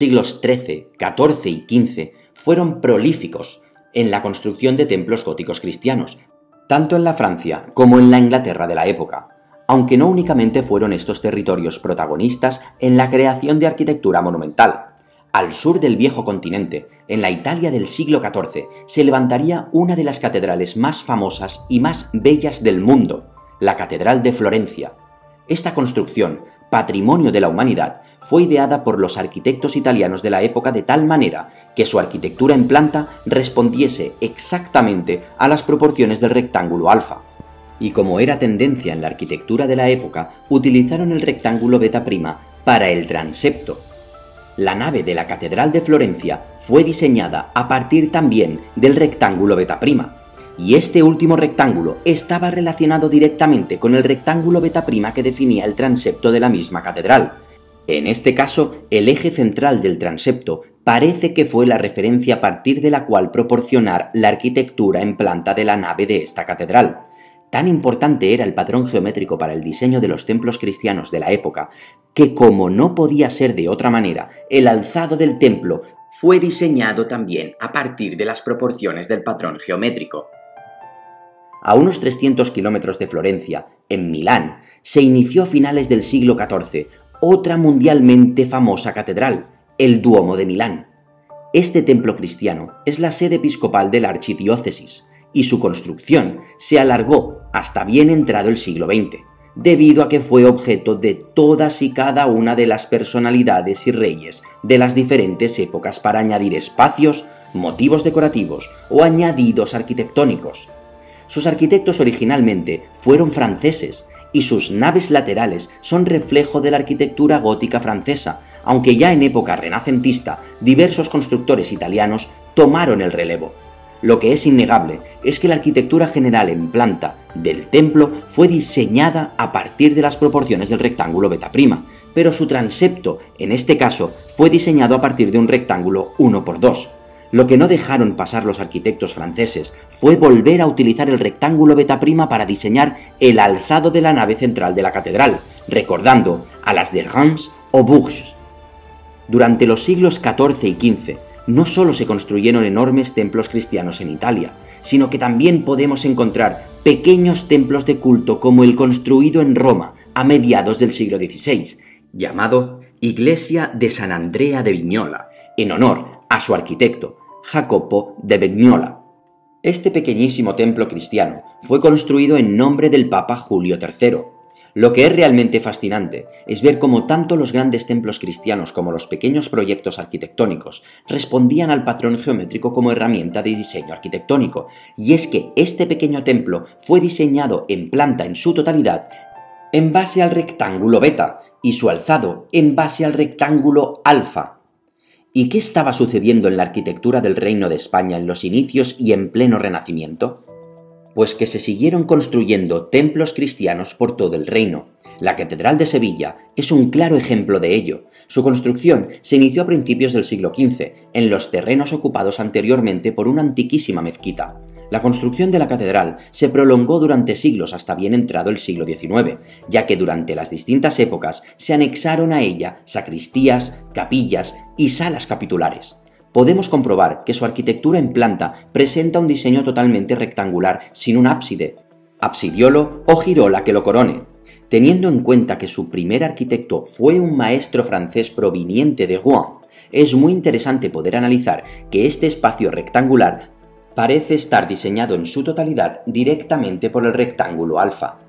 siglos XIII, XIV y XV fueron prolíficos en la construcción de templos góticos cristianos, tanto en la Francia como en la Inglaterra de la época, aunque no únicamente fueron estos territorios protagonistas en la creación de arquitectura monumental. Al sur del viejo continente, en la Italia del siglo XIV, se levantaría una de las catedrales más famosas y más bellas del mundo, la Catedral de Florencia. Esta construcción, patrimonio de la humanidad, fue ideada por los arquitectos italianos de la época de tal manera que su arquitectura en planta respondiese exactamente a las proporciones del rectángulo alfa. Y como era tendencia en la arquitectura de la época, utilizaron el rectángulo beta prima para el transepto. La nave de la Catedral de Florencia fue diseñada a partir también del rectángulo beta prima, y este último rectángulo estaba relacionado directamente con el rectángulo beta prima que definía el transepto de la misma catedral. En este caso, el eje central del transepto parece que fue la referencia a partir de la cual proporcionar la arquitectura en planta de la nave de esta catedral. Tan importante era el patrón geométrico para el diseño de los templos cristianos de la época, que como no podía ser de otra manera, el alzado del templo fue diseñado también a partir de las proporciones del patrón geométrico. A unos 300 kilómetros de Florencia, en Milán, se inició a finales del siglo XIV otra mundialmente famosa catedral, el Duomo de Milán. Este templo cristiano es la sede episcopal de la archidiócesis y su construcción se alargó hasta bien entrado el siglo XX, debido a que fue objeto de todas y cada una de las personalidades y reyes de las diferentes épocas para añadir espacios, motivos decorativos o añadidos arquitectónicos. Sus arquitectos originalmente fueron franceses y sus naves laterales son reflejo de la arquitectura gótica francesa, aunque ya en época renacentista diversos constructores italianos tomaron el relevo. Lo que es innegable es que la arquitectura general en planta del templo fue diseñada a partir de las proporciones del rectángulo beta prima, pero su transepto, en este caso, fue diseñado a partir de un rectángulo 1 por 2 lo que no dejaron pasar los arquitectos franceses fue volver a utilizar el rectángulo beta prima para diseñar el alzado de la nave central de la catedral, recordando a las de Reims o Bourges. Durante los siglos XIV y XV, no solo se construyeron enormes templos cristianos en Italia, sino que también podemos encontrar pequeños templos de culto como el construido en Roma a mediados del siglo XVI, llamado Iglesia de San Andrea de Vignola, en honor a su arquitecto, Jacopo de Vignola. Este pequeñísimo templo cristiano fue construido en nombre del Papa Julio III. Lo que es realmente fascinante es ver cómo tanto los grandes templos cristianos como los pequeños proyectos arquitectónicos respondían al patrón geométrico como herramienta de diseño arquitectónico, y es que este pequeño templo fue diseñado en planta en su totalidad en base al rectángulo beta y su alzado en base al rectángulo alfa. ¿Y qué estaba sucediendo en la arquitectura del Reino de España en los inicios y en pleno Renacimiento? Pues que se siguieron construyendo templos cristianos por todo el reino. La Catedral de Sevilla es un claro ejemplo de ello. Su construcción se inició a principios del siglo XV, en los terrenos ocupados anteriormente por una antiquísima mezquita. La construcción de la catedral se prolongó durante siglos hasta bien entrado el siglo XIX, ya que durante las distintas épocas se anexaron a ella sacristías, capillas y salas capitulares. Podemos comprobar que su arquitectura en planta presenta un diseño totalmente rectangular sin un ábside, absidiolo o girola que lo corone. Teniendo en cuenta que su primer arquitecto fue un maestro francés proveniente de Rouen, es muy interesante poder analizar que este espacio rectangular parece estar diseñado en su totalidad directamente por el rectángulo alfa.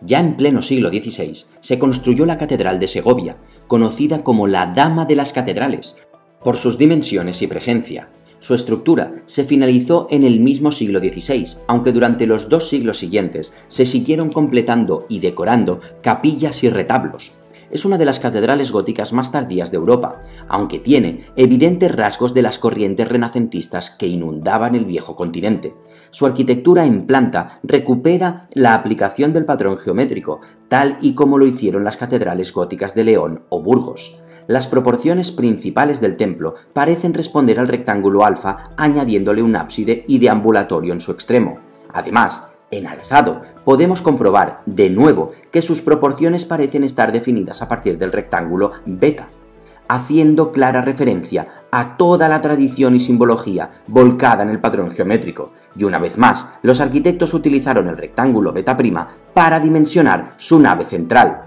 Ya en pleno siglo XVI se construyó la Catedral de Segovia, conocida como la Dama de las Catedrales, por sus dimensiones y presencia. Su estructura se finalizó en el mismo siglo XVI, aunque durante los dos siglos siguientes se siguieron completando y decorando capillas y retablos, es una de las catedrales góticas más tardías de Europa, aunque tiene evidentes rasgos de las corrientes renacentistas que inundaban el viejo continente. Su arquitectura en planta recupera la aplicación del patrón geométrico, tal y como lo hicieron las catedrales góticas de León o Burgos. Las proporciones principales del templo parecen responder al rectángulo alfa añadiéndole un ábside y deambulatorio en su extremo. Además, en alzado, podemos comprobar de nuevo que sus proporciones parecen estar definidas a partir del rectángulo beta. haciendo clara referencia a toda la tradición y simbología volcada en el patrón geométrico. Y una vez más, los arquitectos utilizaron el rectángulo beta' para dimensionar su nave central.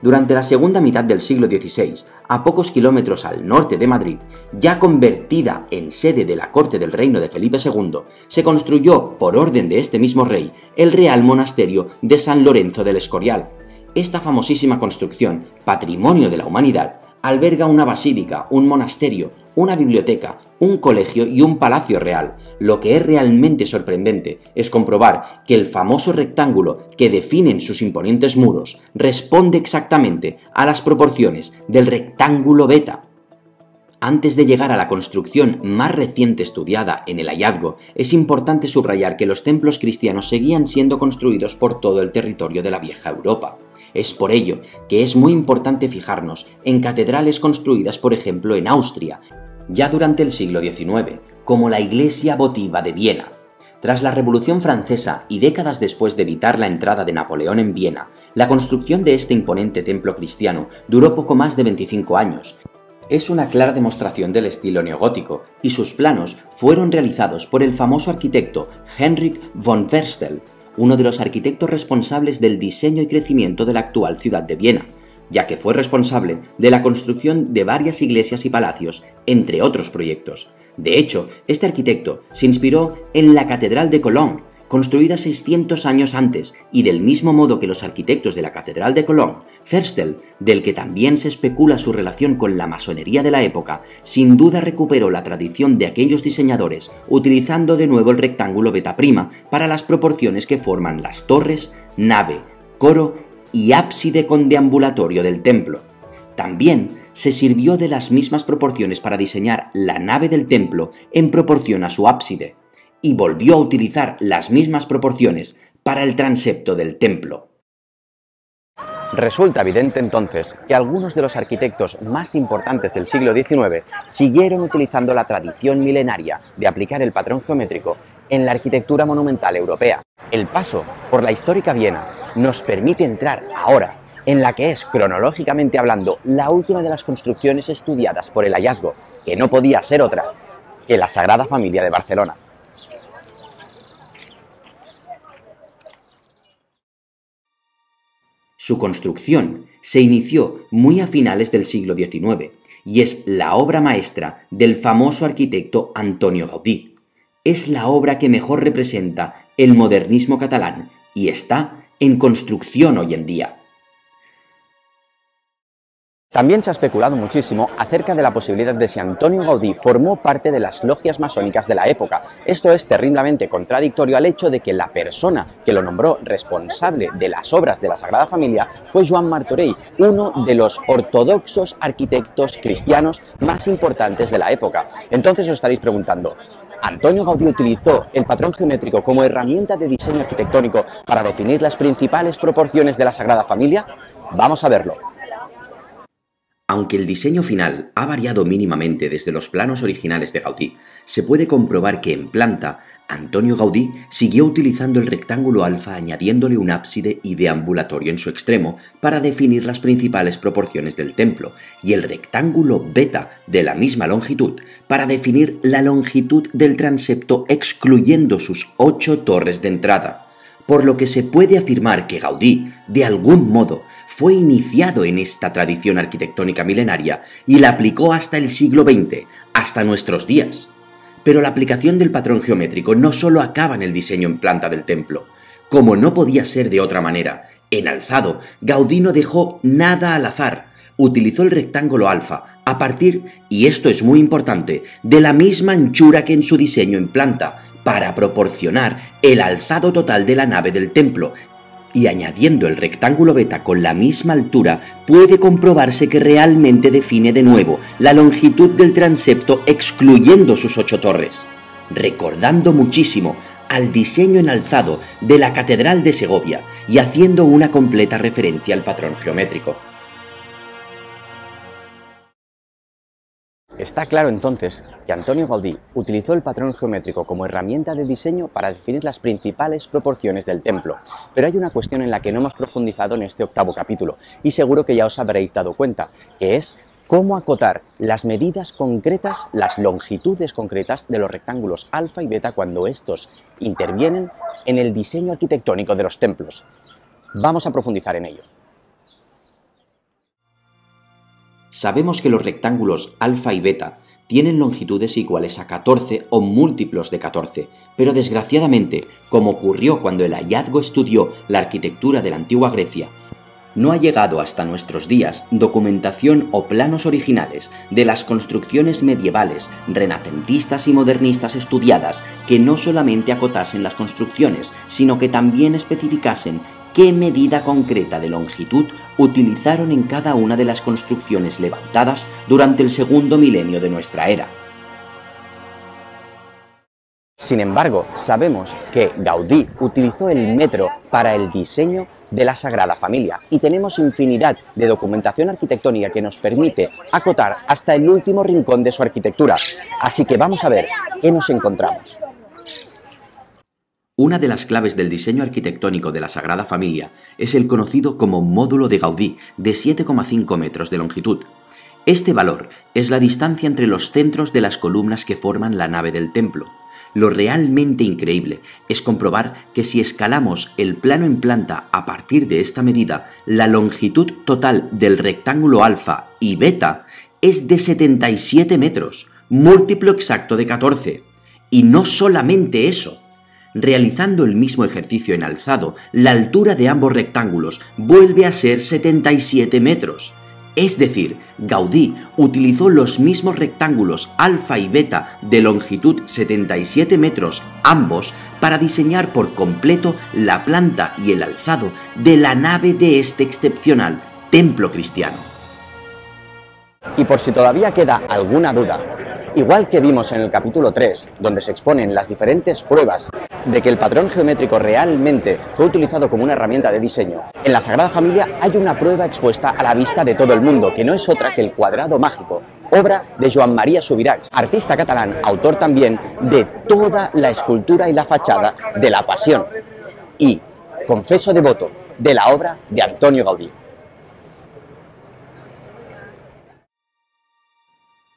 Durante la segunda mitad del siglo XVI, a pocos kilómetros al norte de Madrid, ya convertida en sede de la corte del reino de Felipe II, se construyó, por orden de este mismo rey, el Real Monasterio de San Lorenzo del Escorial. Esta famosísima construcción, patrimonio de la humanidad, alberga una basílica, un monasterio, una biblioteca, un colegio y un palacio real. Lo que es realmente sorprendente es comprobar que el famoso rectángulo que definen sus imponentes muros responde exactamente a las proporciones del rectángulo beta. Antes de llegar a la construcción más reciente estudiada en el hallazgo, es importante subrayar que los templos cristianos seguían siendo construidos por todo el territorio de la vieja Europa. Es por ello que es muy importante fijarnos en catedrales construidas, por ejemplo, en Austria, ya durante el siglo XIX, como la Iglesia Votiva de Viena. Tras la Revolución Francesa y décadas después de evitar la entrada de Napoleón en Viena, la construcción de este imponente templo cristiano duró poco más de 25 años. Es una clara demostración del estilo neogótico, y sus planos fueron realizados por el famoso arquitecto Heinrich von Werstel, uno de los arquitectos responsables del diseño y crecimiento de la actual ciudad de Viena, ya que fue responsable de la construcción de varias iglesias y palacios, entre otros proyectos. De hecho, este arquitecto se inspiró en la Catedral de Cologne, construida 600 años antes, y del mismo modo que los arquitectos de la Catedral de Cologne, Ferstel, del que también se especula su relación con la masonería de la época, sin duda recuperó la tradición de aquellos diseñadores, utilizando de nuevo el rectángulo beta prima para las proporciones que forman las torres, nave, coro y ábside con deambulatorio del templo. También se sirvió de las mismas proporciones para diseñar la nave del templo en proporción a su ábside y volvió a utilizar las mismas proporciones para el transepto del templo. Resulta evidente entonces que algunos de los arquitectos más importantes del siglo XIX siguieron utilizando la tradición milenaria de aplicar el patrón geométrico en la arquitectura monumental europea. El paso por la histórica Viena nos permite entrar ahora en la que es, cronológicamente hablando, la última de las construcciones estudiadas por el hallazgo, que no podía ser otra que la Sagrada Familia de Barcelona. Su construcción se inició muy a finales del siglo XIX y es la obra maestra del famoso arquitecto Antonio Gaudí. Es la obra que mejor representa el modernismo catalán y está en construcción hoy en día. También se ha especulado muchísimo acerca de la posibilidad de si Antonio Gaudí formó parte de las logias masónicas de la época. Esto es terriblemente contradictorio al hecho de que la persona que lo nombró responsable de las obras de la Sagrada Familia fue Joan Martorell, uno de los ortodoxos arquitectos cristianos más importantes de la época. Entonces os estaréis preguntando, Antonio Gaudí utilizó el patrón geométrico como herramienta de diseño arquitectónico para definir las principales proporciones de la Sagrada Familia? Vamos a verlo. Aunque el diseño final ha variado mínimamente desde los planos originales de Gaudí, se puede comprobar que en planta, Antonio Gaudí siguió utilizando el rectángulo alfa añadiéndole un ábside y deambulatorio en su extremo para definir las principales proporciones del templo, y el rectángulo beta de la misma longitud para definir la longitud del transepto excluyendo sus ocho torres de entrada por lo que se puede afirmar que Gaudí, de algún modo, fue iniciado en esta tradición arquitectónica milenaria y la aplicó hasta el siglo XX, hasta nuestros días. Pero la aplicación del patrón geométrico no solo acaba en el diseño en planta del templo. Como no podía ser de otra manera, en alzado, Gaudí no dejó nada al azar. Utilizó el rectángulo alfa a partir, y esto es muy importante, de la misma anchura que en su diseño en planta, para proporcionar el alzado total de la nave del templo, y añadiendo el rectángulo beta con la misma altura, puede comprobarse que realmente define de nuevo la longitud del transepto excluyendo sus ocho torres, recordando muchísimo al diseño en alzado de la Catedral de Segovia y haciendo una completa referencia al patrón geométrico. Está claro entonces que Antonio Gaudí utilizó el patrón geométrico como herramienta de diseño para definir las principales proporciones del templo. Pero hay una cuestión en la que no hemos profundizado en este octavo capítulo, y seguro que ya os habréis dado cuenta, que es cómo acotar las medidas concretas, las longitudes concretas de los rectángulos alfa y beta cuando estos intervienen en el diseño arquitectónico de los templos. Vamos a profundizar en ello. Sabemos que los rectángulos alfa y beta tienen longitudes iguales a 14 o múltiplos de 14, pero desgraciadamente, como ocurrió cuando el hallazgo estudió la arquitectura de la antigua Grecia, no ha llegado hasta nuestros días documentación o planos originales de las construcciones medievales, renacentistas y modernistas estudiadas que no solamente acotasen las construcciones, sino que también especificasen qué medida concreta de longitud utilizaron en cada una de las construcciones levantadas durante el segundo milenio de nuestra era. Sin embargo, sabemos que Gaudí utilizó el metro para el diseño de la Sagrada Familia y tenemos infinidad de documentación arquitectónica que nos permite acotar hasta el último rincón de su arquitectura. Así que vamos a ver qué nos encontramos. Una de las claves del diseño arquitectónico de la Sagrada Familia es el conocido como módulo de Gaudí, de 7,5 metros de longitud. Este valor es la distancia entre los centros de las columnas que forman la nave del templo. Lo realmente increíble es comprobar que si escalamos el plano en planta a partir de esta medida, la longitud total del rectángulo alfa y beta es de 77 metros, múltiplo exacto de 14. Y no solamente eso, Realizando el mismo ejercicio en alzado, la altura de ambos rectángulos vuelve a ser 77 metros. Es decir, Gaudí utilizó los mismos rectángulos alfa y beta de longitud 77 metros ambos para diseñar por completo la planta y el alzado de la nave de este excepcional templo cristiano. Y por si todavía queda alguna duda, igual que vimos en el capítulo 3, donde se exponen las diferentes pruebas de que el patrón geométrico realmente fue utilizado como una herramienta de diseño, en la Sagrada Familia hay una prueba expuesta a la vista de todo el mundo, que no es otra que el cuadrado mágico, obra de Joan María Subirats, artista catalán, autor también de toda la escultura y la fachada de la Pasión, y confeso devoto de la obra de Antonio Gaudí.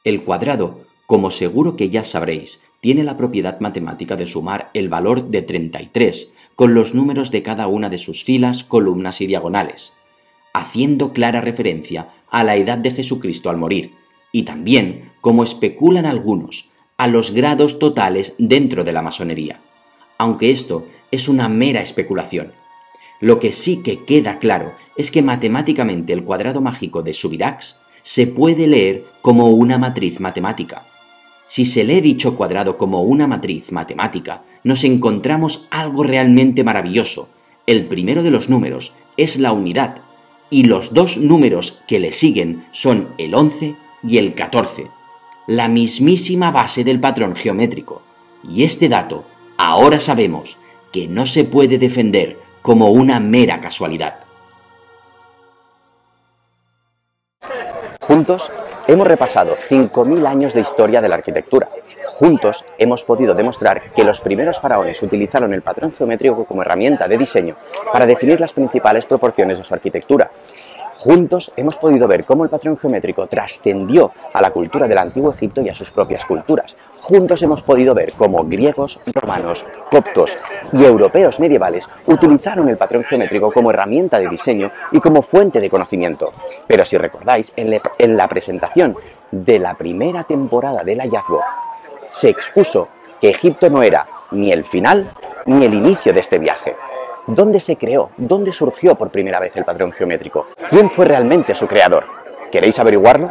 El cuadrado, como seguro que ya sabréis, tiene la propiedad matemática de sumar el valor de 33 con los números de cada una de sus filas, columnas y diagonales, haciendo clara referencia a la edad de Jesucristo al morir, y también, como especulan algunos, a los grados totales dentro de la masonería, aunque esto es una mera especulación. Lo que sí que queda claro es que matemáticamente el cuadrado mágico de Subirax se puede leer como una matriz matemática, si se lee dicho cuadrado como una matriz matemática, nos encontramos algo realmente maravilloso. El primero de los números es la unidad, y los dos números que le siguen son el 11 y el 14, la mismísima base del patrón geométrico. Y este dato, ahora sabemos, que no se puede defender como una mera casualidad. Juntos hemos repasado 5.000 años de historia de la arquitectura. Juntos hemos podido demostrar que los primeros faraones utilizaron el patrón geométrico como herramienta de diseño para definir las principales proporciones de su arquitectura Juntos hemos podido ver cómo el patrón geométrico trascendió a la cultura del antiguo Egipto y a sus propias culturas. Juntos hemos podido ver cómo griegos, romanos, coptos y europeos medievales utilizaron el patrón geométrico como herramienta de diseño y como fuente de conocimiento. Pero si recordáis, en la presentación de la primera temporada del hallazgo, se expuso que Egipto no era ni el final ni el inicio de este viaje. ¿Dónde se creó? ¿Dónde surgió por primera vez el patrón geométrico? ¿Quién fue realmente su creador? ¿Queréis averiguarlo?